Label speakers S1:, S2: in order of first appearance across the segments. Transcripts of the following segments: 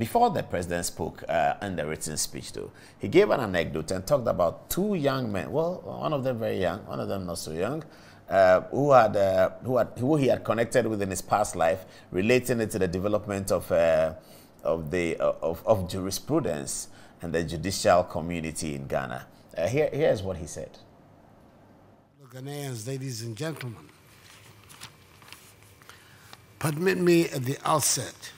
S1: Before the president spoke uh, in the written speech, though, he gave an anecdote and talked about two young men. Well, one of them very young, one of them not so young, uh, who had uh, who had who he had connected with in his past life, relating it to the development of uh, of the of, of jurisprudence and the judicial community in Ghana. Uh, here, here's what he said.
S2: Ghanaians, ladies and gentlemen, permit me at the outset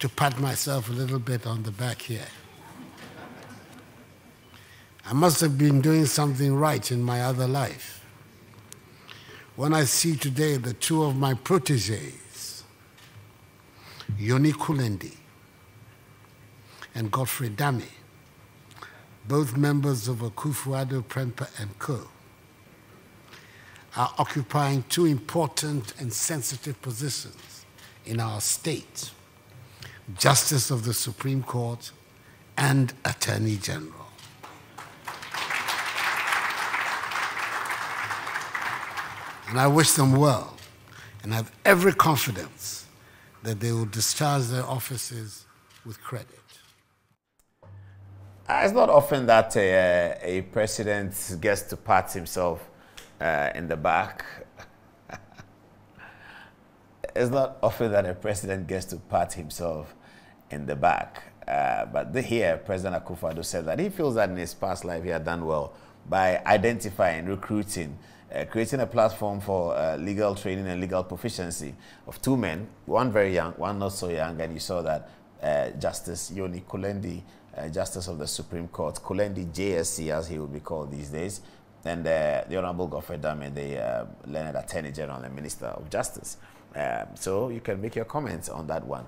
S2: to pat myself a little bit on the back here. I must have been doing something right in my other life. When I see today the two of my proteges, Yonny Kulendi and Godfred Dame, both members of Akufo-Addo Prempeh and Co., are occupying two important and sensitive positions in our state Justice of the Supreme Court, and Attorney General. And I wish them well and have every confidence that they will discharge their offices with credit.
S1: Uh, it's not often that uh, a president gets to pat himself uh, in the back it's not often that a president gets to pat himself in the back. Uh, but the, here, President Akufo-Addo said that he feels that in his past life he had done well by identifying, recruiting, uh, creating a platform for uh, legal training and legal proficiency of two men, one very young, one not so young, and you saw that uh, Justice Yonny Kulendi, uh, Justice of the Supreme Court, Kulendi JSC as he would be called these days, and uh, the Honorable Godfred Dame, the learned Attorney General and Minister of Justice. Um, so you can make your comments on that one.